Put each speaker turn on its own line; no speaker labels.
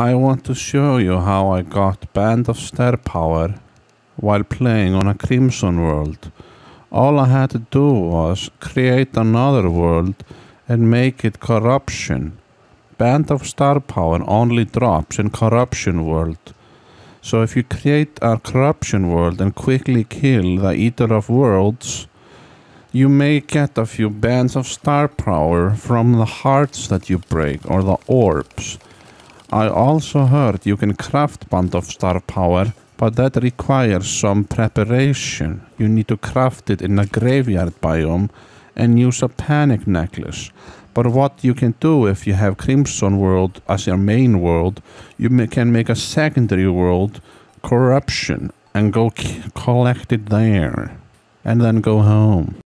I want to show you how I got Band of Starpower while playing on a Crimson world. All I had to do was create another world and make it corruption. Band of Starpower only drops in corruption world. So if you create a corruption world and quickly kill the Eater of Worlds, you may get a few bands of starpower from the hearts that you break or the orbs. I also heard you can craft band of starpower, but that requires some preparation. You need to craft it in a graveyard biome and use a panic necklace. But what you can do if you have Crimson World as your main world, you can make a secondary world, Corruption, and go collect it there. And then go home.